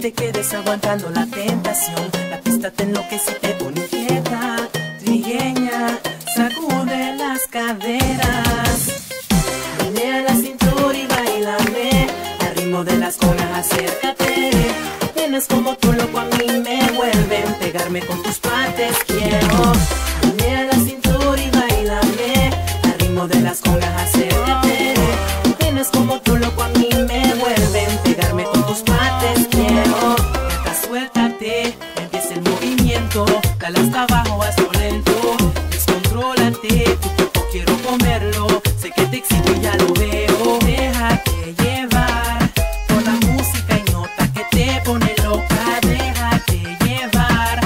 te quedes aguantando la tentación. La pista te enloquece y te pone inquieta. Trigueña, sacude las caderas. Menea la cintura y bailame. Al ritmo de las conas, acércate. Tienes como tú loco a mí me vuelven. Pegarme con tus partes, quiero. Menea la cintura y bailame. Al ritmo de las congas, acércate. Hasta abajo, hazlo lento. Descontrólate, tu cuerpo quiero comerlo. Sé que te excito y ya lo veo. Déjate llevar por la música y nota que te pone loca. Déjate llevar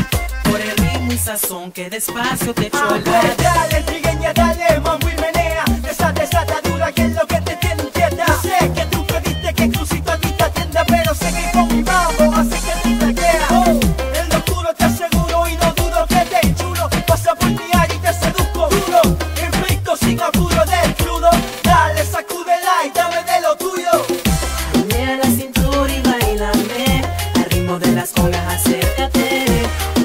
por el ritmo y sazón que despacio te echo de las congas acércate.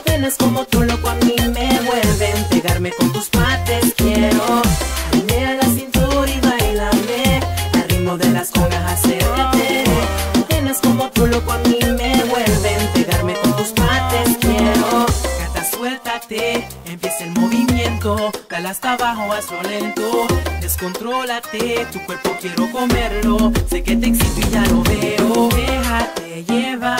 Tienes como tú loco a mí me vuelven Pegarme con tus partes quiero. Menea la cintura y bailame Al ritmo de las congas acércate. Tienes como tú loco a mí me vuelven Pegarme con tus partes quiero. Gata suéltate, empieza el movimiento Dale hasta abajo, hazlo lento. Descontrólate, tu cuerpo quiero comerlo Sé que te excito y ya lo veo. Déjate llevar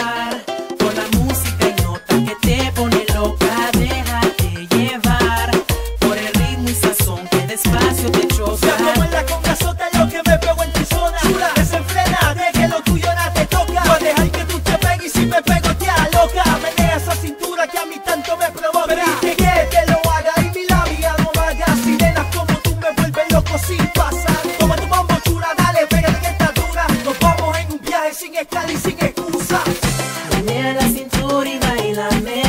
mezclada y sin excusa. Menea la cintura y bailame,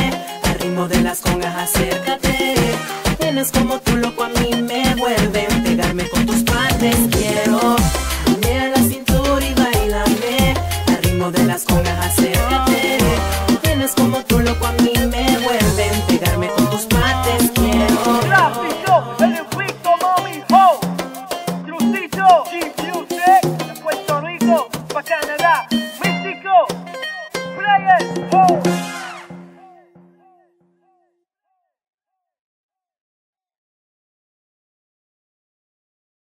al ritmo de las congas acércate. Tienes como tú loco a mí me vuelve, pegarme con tus partes quiero. Menea la cintura y bailame, al ritmo de las congas acércate. Tienes como tú loco a mí me vuelve, pegarme con tus partes quiero. Tráfico, el inflicto, mami, ho. Crucito, G-Music, de Puerto Rico, pa' Canadá. três, um.